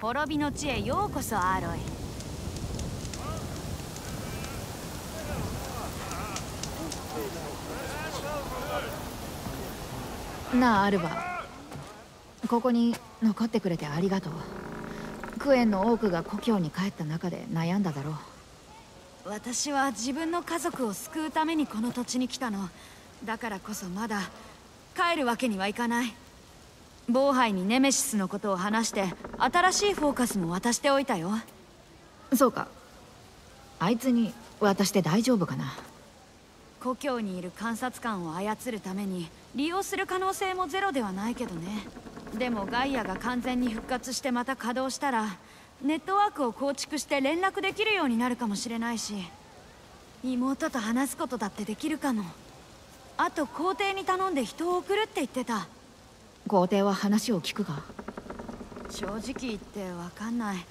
滅びの地へようこそアーロイなあアルバ。ここに残ってくれてありがとう。クエンの多くが故郷に帰った中で悩んだだろう。私は自分の家族を救うためにこの土地に来たの。だからこそまだ帰るわけにはいかない。ボーハイにネメシスのことを話して新しいフォーカスも渡しておいたよ。そうか。あいつに渡して大丈夫かな。故郷にいる観察官を操るために利用する可能性もゼロではないけどね。でもガイアが完全に復活してまた稼働したらネットワークを構築して連絡できるようになるかもしれないし妹と話すことだってできるかも。あと皇帝に頼んで人を送るって言ってた皇帝は話を聞くか正直言って分かんない。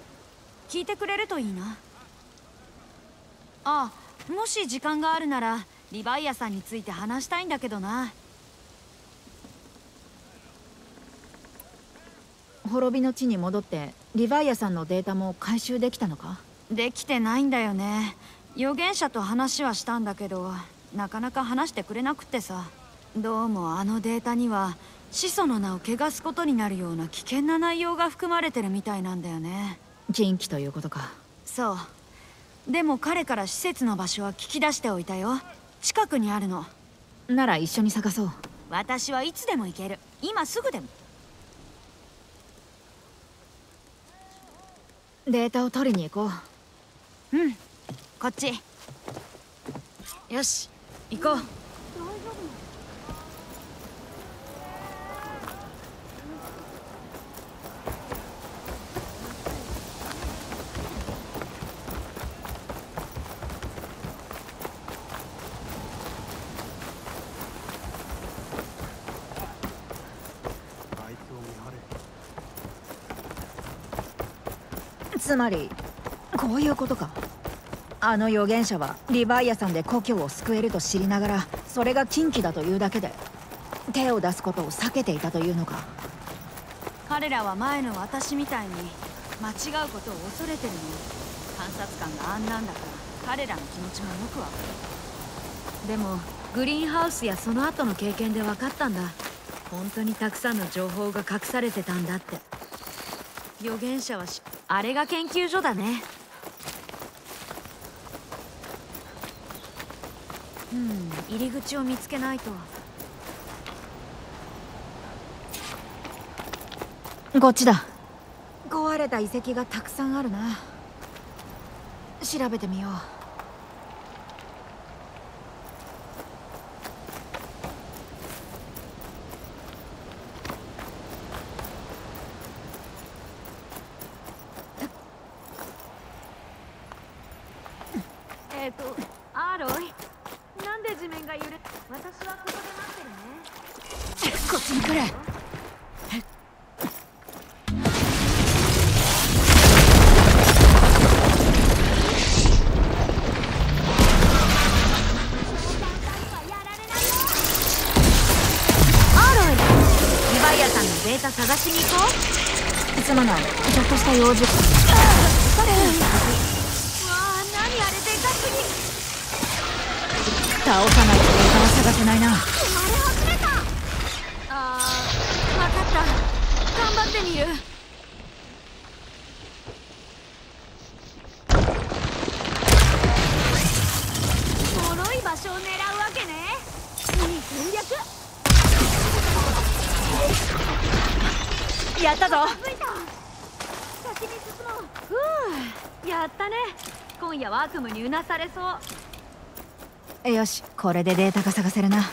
聞いてくれるといいな。あもし時間があるならリヴァイアさんについて話したいんだけどな。滅びの地に戻ってリヴァイアさんのデータも回収できたのか？できてないんだよね。預言者と話はしたんだけどなかなか話してくれなくってさ。どうもあのデータには始祖の名を汚すことになるような危険な内容が含まれてるみたいなんだよね。禁忌ということか。そう。でも彼から施設の場所は聞き出しておいたよ。近くにあるの。なら一緒に探そう。私はいつでも行ける。今すぐでも。データを取りに行こう。うん。こっち。よし。行こうつまりこういうことか。あの預言者はリヴァイアさんで故郷を救えると知りながらそれが禁忌だというだけで手を出すことを避けていたというのか。彼らは前の私みたいに間違うことを恐れてるの。観察官があんなんだから彼らの気持ちもよくわかる。でもグリーンハウスやその後の経験で分かったんだ。本当にたくさんの情報が隠されてたんだって。預言者はしあれが研究所だね。うん入り口を見つけないと。こっちだ。壊れた遺跡がたくさんあるな。調べてみようってみる。脆い場所を狙うわけね。いい戦略。やったぞ。やったね。今夜は悪夢にうなされそう。よしこれでデータが探せるな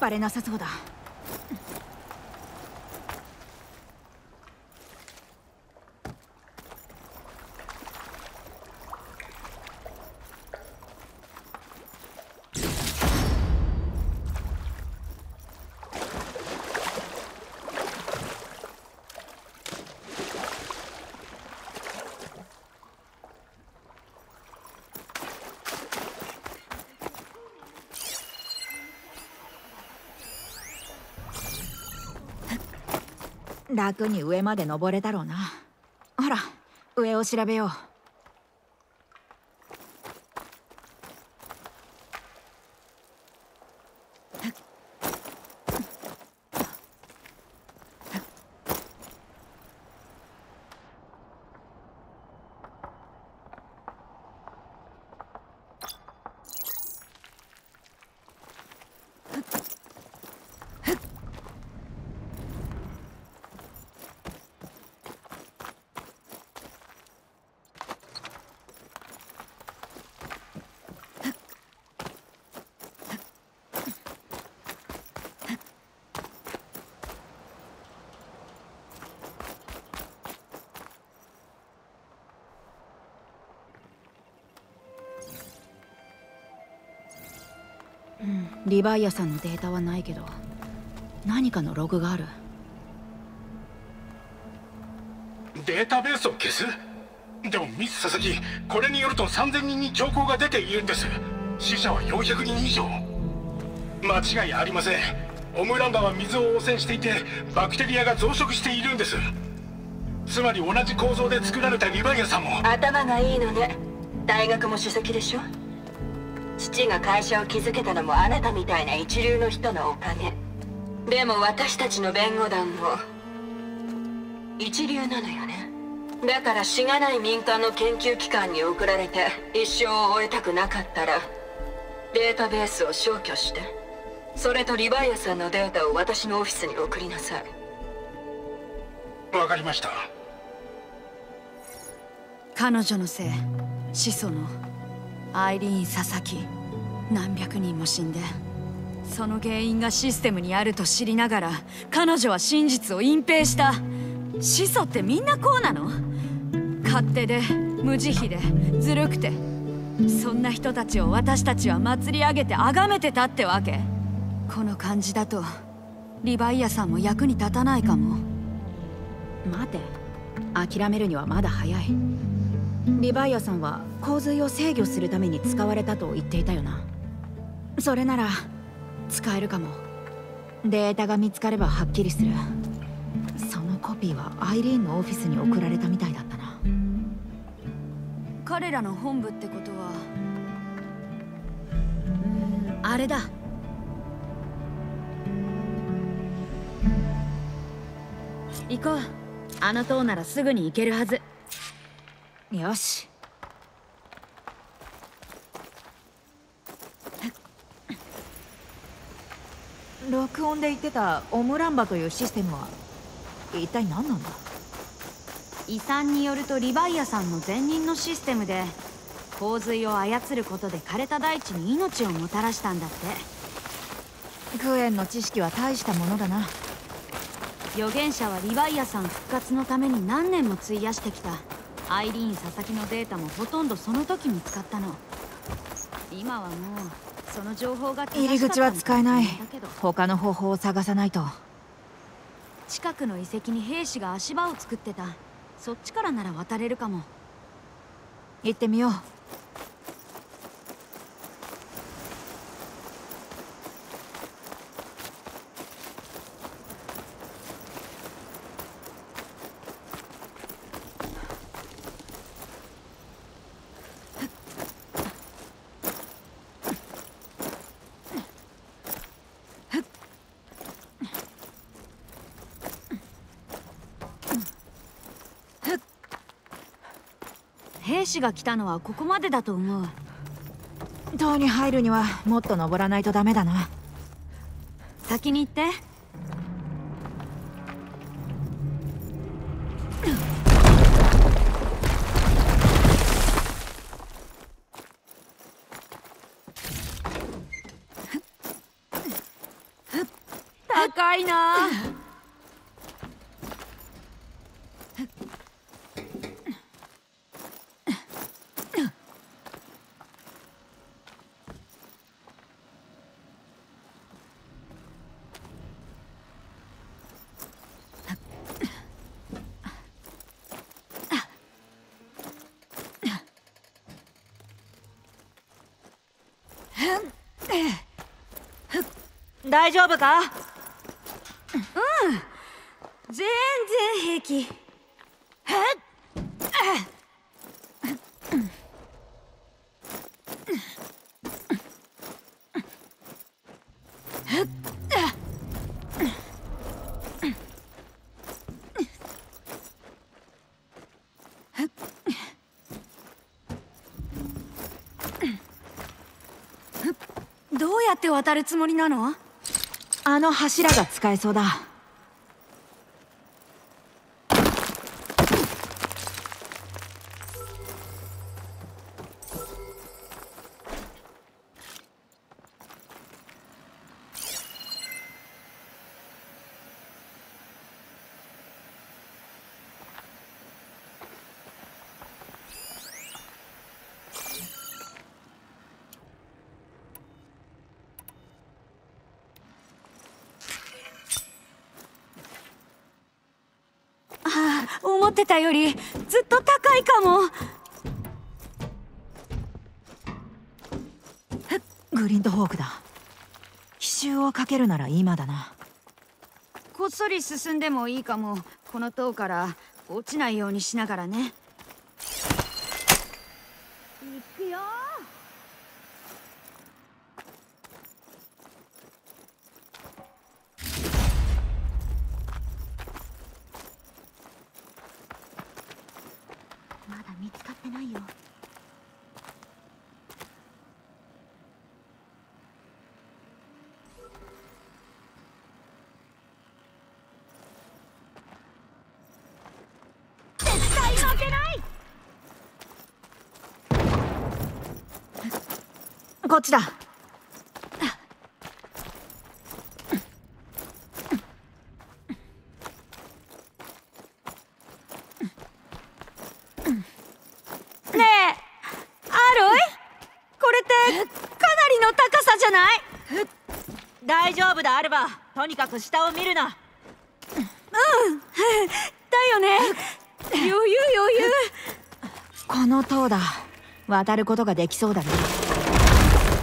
バレなさそうだ。楽に上まで登れたろうな。ほら上を調べよう。リヴァイアさんのデータはないけど何かのログがある。データベースを消す？でもミス佐々木これによると3000人に兆候が出ているんです。死者は400人以上。間違いありません。オムランバは水を汚染していてバクテリアが増殖しているんです。つまり同じ構造で作られたリヴァイアさんも。頭がいいのね。大学も首席でしょ？父が会社を築けたのもあなたみたいな一流の人のおかげ。でも私たちの弁護団も一流なのよね。だからしがない民間の研究機関に送られて一生を終えたくなかったらデータベースを消去してそれとリヴァイアさんのデータを私のオフィスに送りなさい。わかりました。彼女のせい始祖のアイリーン佐々木何百人も死んで。その原因がシステムにあると知りながら彼女は真実を隠蔽した。始祖ってみんなこうなの？勝手で無慈悲でずるくて。そんな人たちを私たちは祭り上げて崇めてたってわけ。この感じだとリヴァイアさんも役に立たないかも。待て。諦めるにはまだ早い。リヴァイアさんは洪水を制御するために使われたと言っていたよなそれなら使えるかも。データが見つかればはっきりする。そのコピーはアイリーンのオフィスに送られたみたいだったな。彼らの本部ってことはうんあれだ。行こう。あの塔ならすぐに行けるはず。よし録音で言ってたオムランバというシステムは一体何なんだ？遺産によるとリヴァイアさんの前任のシステムで洪水を操ることで枯れた大地に命をもたらしたんだって。クエンの知識は大したものだな。預言者はリヴァイアさん復活のために何年も費やしてきた。アイリーン佐々木のデータもほとんどその時見つかったの。今はもう入り口は使えない。他の方法を探さないと。近くの遺跡に兵士が足場を作ってた。そっちからなら渡れるかも。行ってみよう兵士が来たのはここまでだと思う。塔に入るにはもっと登らないとダメだな。先に行って高いな大丈夫か？全然平気。どうやって渡るつもりなの？あの柱が使えそうだ。思ってたよりずっと高いかも。グリントホークだ。奇襲をかけるなら今だな。こっそり進んでもいいかも。この塔から落ちないようにしながらね行くよまだ見つかってないよ絶対負けないこっちだねえアロイこれってかなりの高さじゃない大丈夫だアルバ。とにかく下を見るな。だよね。余裕余裕。この塔だ。渡ることができそうだね。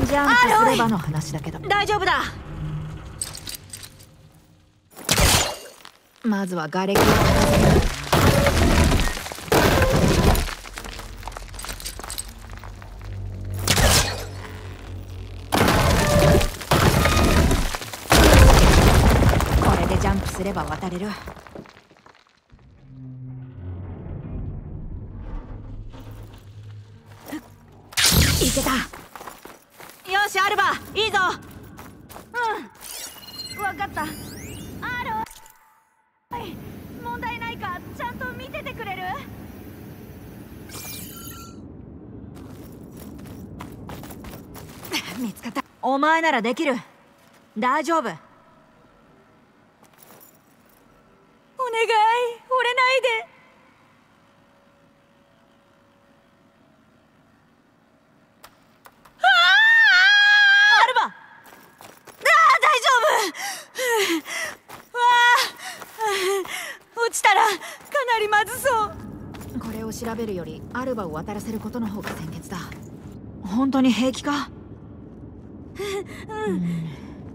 ジャンプすればの話だけど。大丈夫だ。まずは瓦礫を片付けるれるいけた。よしアルバいいぞ。わかった。アロイ問題ないかちゃんと見ててくれる？見つかった。お前ならできる。大丈夫お願い折れないでアルバああ大丈夫わあ落ちたらかなりまずそう。これを調べるよりアルバを渡らせることの方が先決だ。本当に平気か？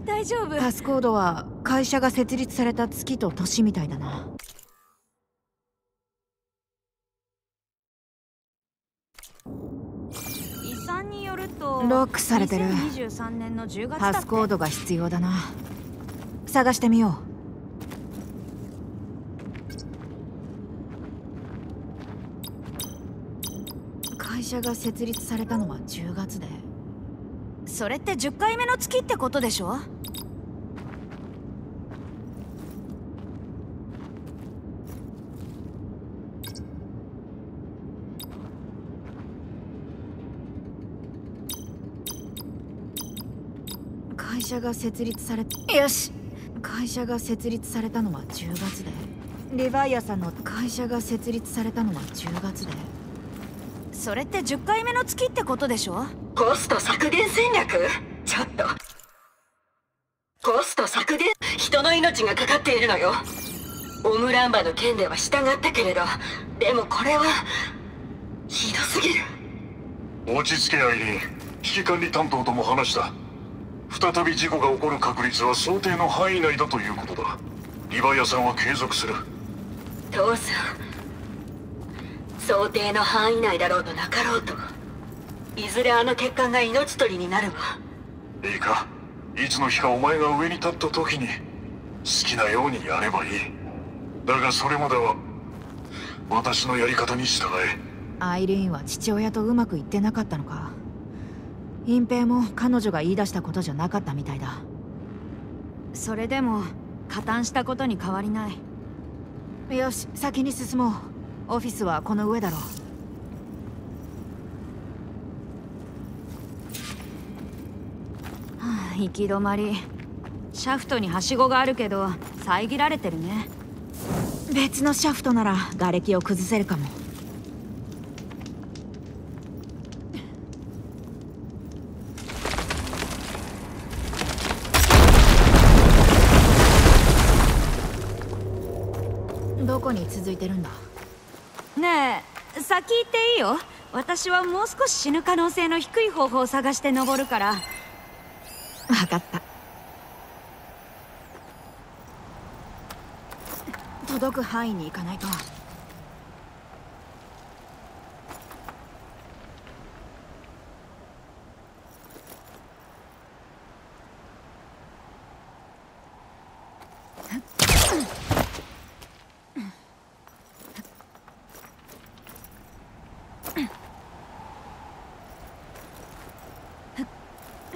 大丈夫。パスコードは会社が設立された月と年みたいだな。遺産によるとロックされてる。2023年の10月だって。パスコードが必要だな。探してみよう社が設立されたのは10月で。それって10回目の月ってことでしょ？会社が設立されよし。会社が設立されたのは10月で。リヴァイアさんの会社が設立されたのは10月でそれって10回目の月ってことでしょ？コスト削減戦略？ちょっと。コスト削減？人の命がかかっているのよ。オムランバの件では従ったけれど。でもこれはひどすぎる。落ち着けアイリー。ン危機管理担当とも話した。再び事故が起こる確率は想定の範囲内だということだ。リヴァイアさんは継続する。父さん想定の範囲内だろうとなかろうといずれあの欠陥が命取りになるわいいか？いつの日かお前が上に立った時に好きなようにやればいい。だがそれまでは私のやり方に従え。アイリーンは父親とうまくいってなかったのか。隠蔽も彼女が言い出したことじゃなかったみたいだ。それでも加担したことに変わりない。よし先に進もうオフィスはこの上だろう。行き止まり。シャフトにはしごがあるけど遮られてるね。別のシャフトなら瓦礫を崩せるかも。私はもう少し死ぬ可能性の低い方法を探して登るから。分かった。届く範囲に行かないと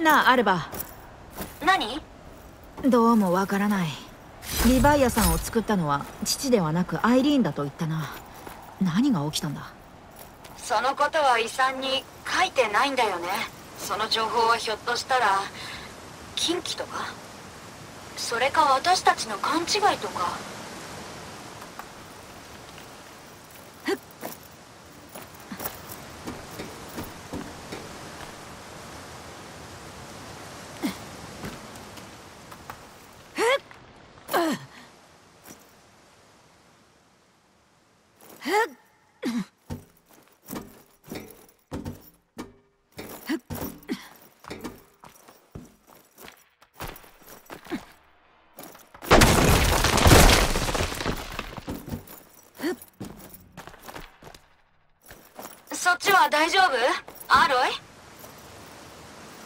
なあアルバ何？どうもわからない。リヴァイアさんを作ったのは父ではなくアイリーンだと言ったな。何が起きたんだ？そのことは遺産に書いてないんだよね。その情報はひょっとしたら近畿とか？それか私たちの勘違いとかそっち大丈夫？アロイ？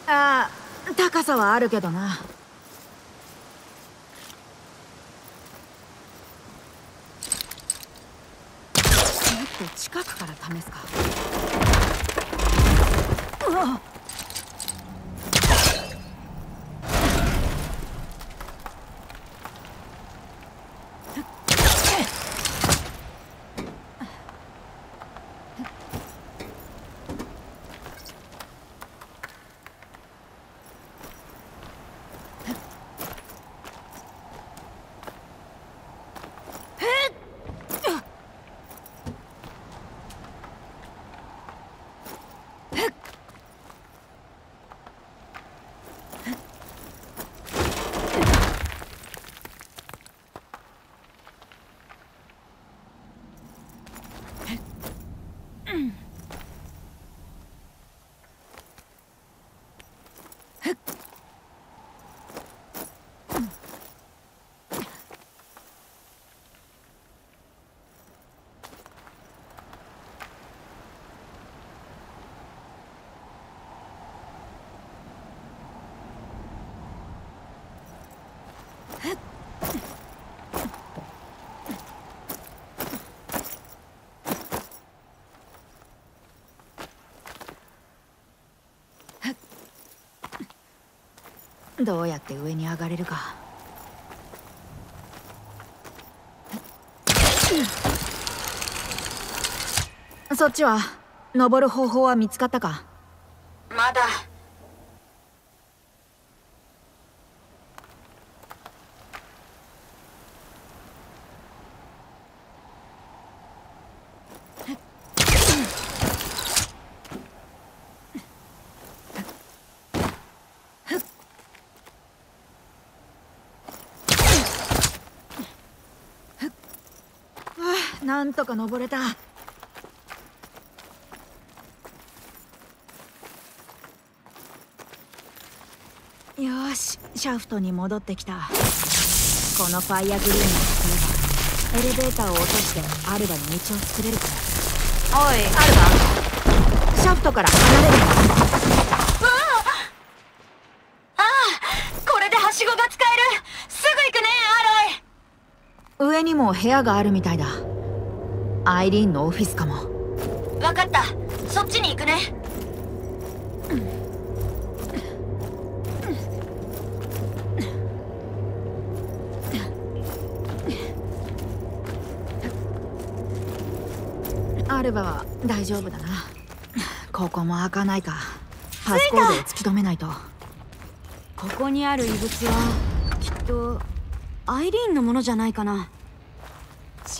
ああ高さはあるけどな。もっと近くから試すか。どうやって上に上がれるか。そっちは登る方法は見つかったか？まだ。なんとか登れた。よしシャフトに戻ってきた。このファイアグリーンを使えばエレベーターを落としてアルバに道を作れるから。おいアルバ。シャフトから離れるんだああこれではしごが使える。すぐ行くねアロイ。上にも部屋があるみたいだアイリーンのオフィスかも。分かった。そっちに行くね。アルバは大丈夫だな。ここも開かないか。パスコードを突き止めないと。ここにある異物はきっとアイリーンのものじゃないかな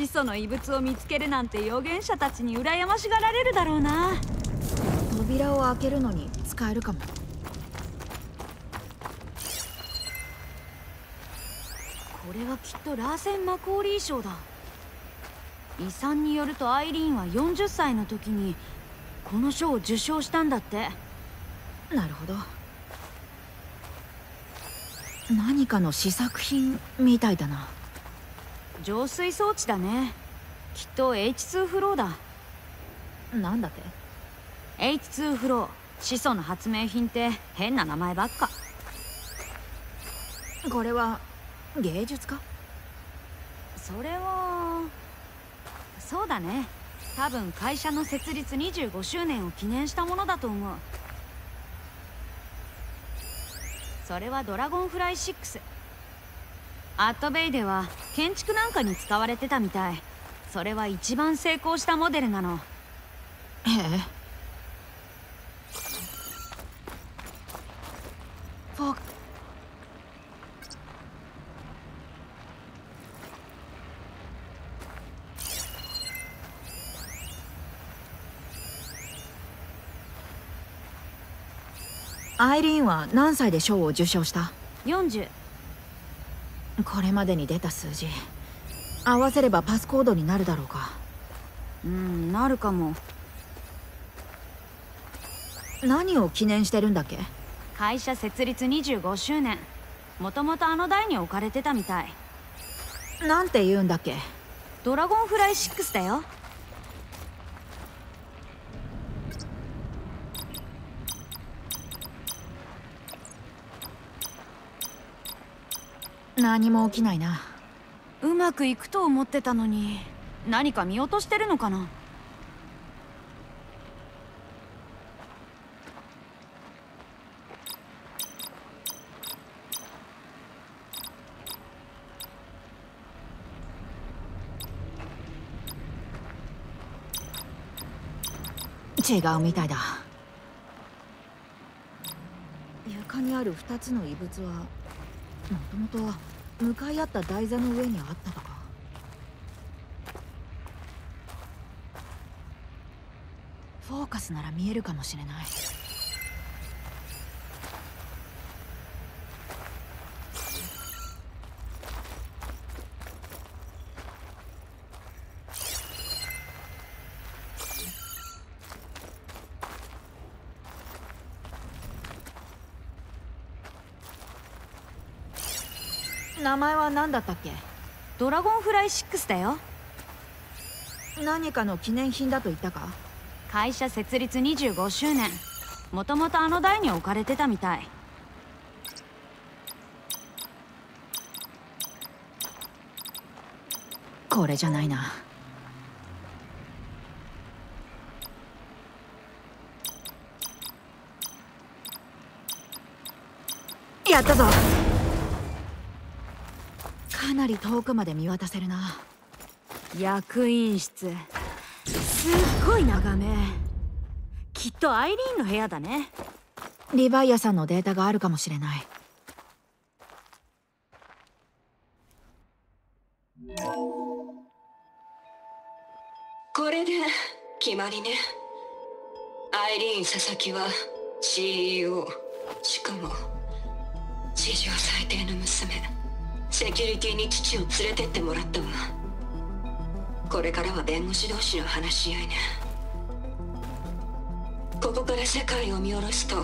始祖の異物を見つけるなんて預言者たちに羨ましがられるだろうな。扉を開けるのに使えるかも。これはきっとラーセン・マコーリー賞だ。遺産によるとアイリーンは40歳の時にこの賞を受賞したんだって。なるほど。何かの試作品みたいだな浄水装置だね。きっと H2 フローだ。なんだって？H2 フロー。始祖の発明品って変な名前ばっか。これは芸術家それはそうだね。多分会社の設立25周年を記念したものだと思う。それはドラゴンフライ6アットベイでは建築なんかに使われてたみたい。それは一番成功したモデルなの。へえ。フォーアイリーンは何歳で賞を受賞した？40これまでに出た数字合わせればパスコードになるだろうか。うんなるかも。何を記念してるんだっけ？会社設立25周年。もともとあの台に置かれてたみたい。なんて言うんだっけ？ドラゴンフライ6だよ何も起きないな。うまくいくと思ってたのに何か見落としてるのかな。違うみたいだ。床にある2つの異物はもともと向かい合った台座の上にあったとかフォーカスなら見えるかもしれない。名前は何だったっけ？ドラゴンフライ6だよ。何かの記念品だと言ったか？会社設立25周年。もともとあの台に置かれてたみたい。これじゃないな。やったぞかなり遠くまで見渡せるな。役員室。すっごい眺め。きっとアイリーンの部屋だね。リヴァイアさんのデータがあるかもしれない。これで決まりね。アイリーン佐々木は CEO しかも史上最低の娘セキュリティに父を連れてってもらったわ。これからは弁護士同士の話し合いね。ここから世界を見下ろすと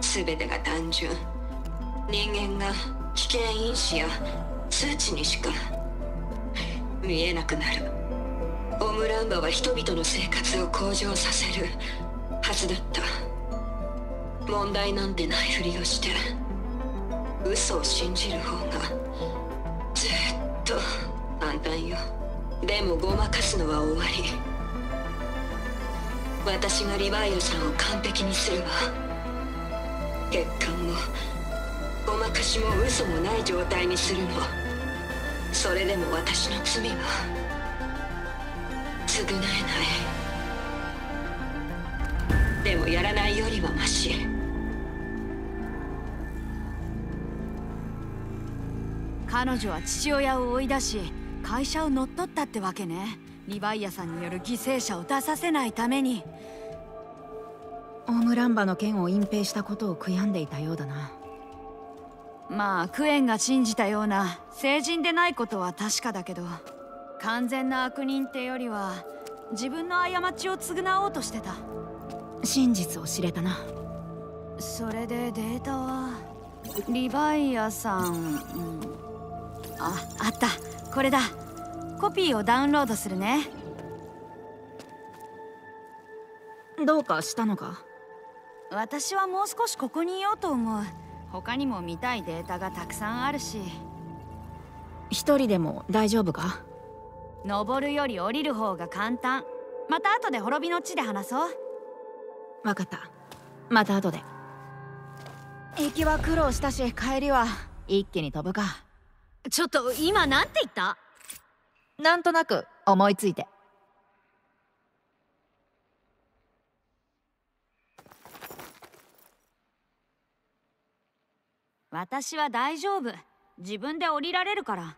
全てが単純。人間が危険因子や数値にしか見えなくなる。オムランバは人々の生活を向上させるはずだった。問題なんてないふりをして。嘘を信じる方がずっと簡単よ。でもごまかすのは終わり。私がリヴァイアさんを完璧にするわ欠陥もごまかしも嘘もない状態にするの。それでも私の罪は償えない。でもやらないよりはマシ。彼女は父親を追い出し会社を乗っ取ったってわけね。リヴァイアさんによる犠牲者を出させないために。オムランバの件を隠蔽したことを悔やんでいたようだな。まあクエンが信じたような成人でないことは確かだけど完全な悪人ってよりは自分の過ちを償おうとしてた。真実を知れたな。それでデータはリヴァイアさん、うん、ああった。これだ。コピーをダウンロードするね。どうかしたのか？私はもう少しここにいようと思う。他にも見たいデータがたくさんあるし。一人でも大丈夫か？登るより降りる方が簡単。また後で滅びの地で話そう。分かった。また後で。行きは苦労したし帰りは一気に飛ぶかちょっと今なんて言った？なんとなく思いついて。私は大丈夫。自分で降りられるから